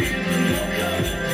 Yeah.